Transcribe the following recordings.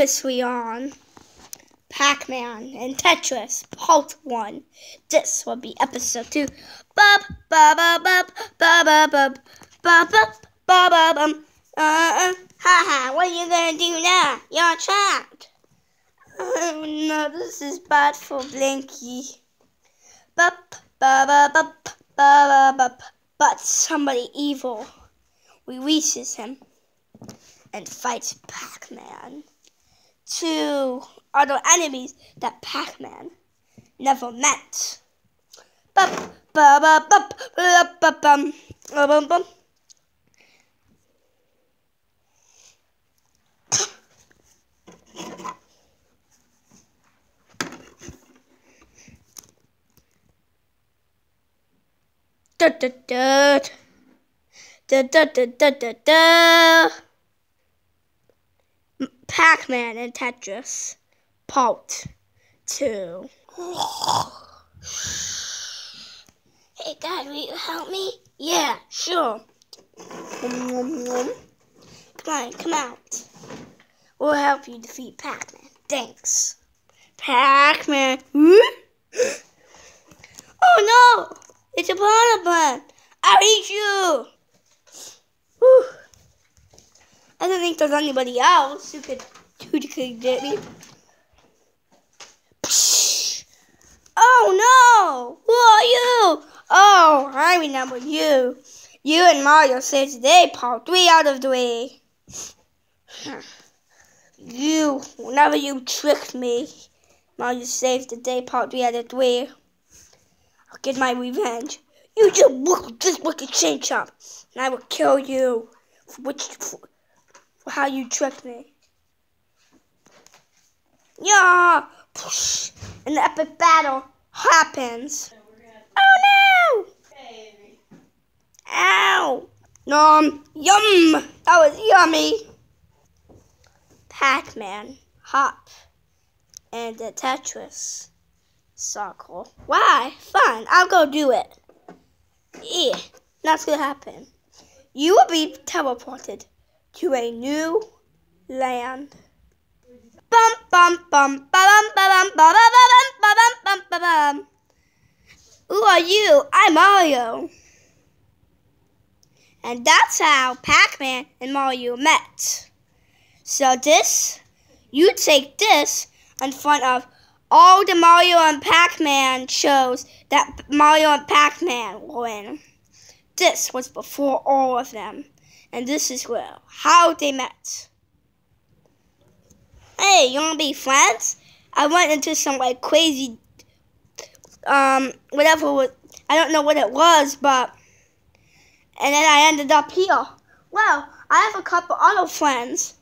previously on Pac-Man and Tetris Part 1. This will be episode 2. Bub, bub, bub, bub, bub, bub, bub, bub, bub, bub, bub, uh, uh, haha, what are you gonna do now? You're trapped. Oh no, this is bad for Blinky. Bup, bub, bub, bub, bub, bub, but somebody evil releases him and fights Pac-Man. Two other enemies that Pac-Man never met. Da, da, da. Da, da, da, da, da, da. Pac-Man and Tetris, Part 2. Hey, Dad, will you help me? Yeah, sure. Come on, come out. We'll help you defeat Pac-Man. Thanks. Pac-Man. oh no! It's a piranha I'll eat you! I don't think there's anybody else who could who could get me. Oh no! Who are you? Oh, I remember you. You and Mario saved the day, Paul. Three out of three. You, whenever you tricked me, Mario saved the day, part three out of three. I'll get my revenge. You just look, just look at change up, and I will kill you for which. For how you tricked me. Yeah! The epic battle happens. Oh no! Ow! Nom! Yum! That was yummy! Pac-Man, Hop, and the Tetris circle. Why? Fine, I'll go do it. Yeah, that's gonna happen. You will be teleported to a new land. Bum bum bum ba bum ba bum ba bum ba bum ba bum bum ba bum. Who are you? I'm Mario. And that's how Pac-Man and Mario met. So this, you take this in front of all the Mario and Pac-Man shows that Mario and Pac-Man were in. This was before all of them. And this is where how they met. Hey, you wanna be friends? I went into some like crazy um whatever was I don't know what it was, but and then I ended up here. Well, I have a couple other friends.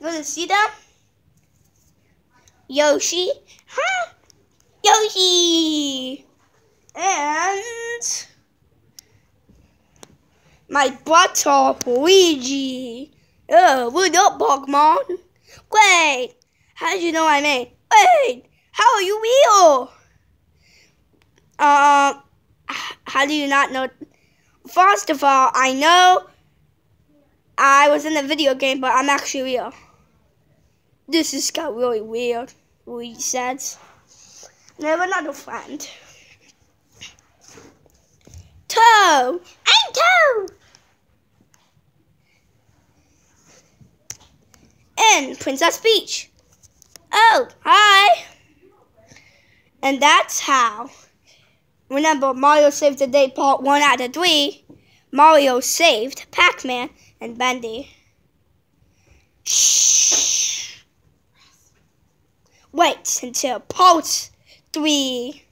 You wanna see them? Yoshi. Huh? Yoshi! And my brother Luigi. Oh, what up, Pokemon? Wait, how did you know I'm in? Wait, how are you real? Uh, how do you not know? First of all, I know I was in a video game, but I'm actually real. This has got really weird, Luigi says. I have another friend. Toad! I'm Toad! In Princess Peach. Oh, hi! And that's how. Remember, Mario Saved the Day Part 1 out of 3. Mario saved Pac-Man and Bendy. Shh. Wait until Part 3.